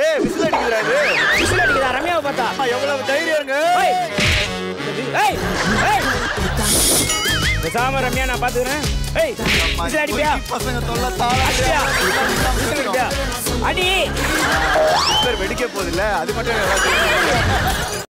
ஏய் விசுல இது. விசில் அடிக்குதா? ரம்யாவை பார்த்தா? எவ்வளவு தைரியங்க ஏய் ஏய் ஏய். பேசாம ரம்யா நான் பாத்துக்கிறேன். ஏய் விசில் அடிப்பியா? பசங்க தொல்ல தாள அடிப்பியா? விசில் அடிப்பியா? அடி. வெடிக்க போதில்ல அது மட்டும்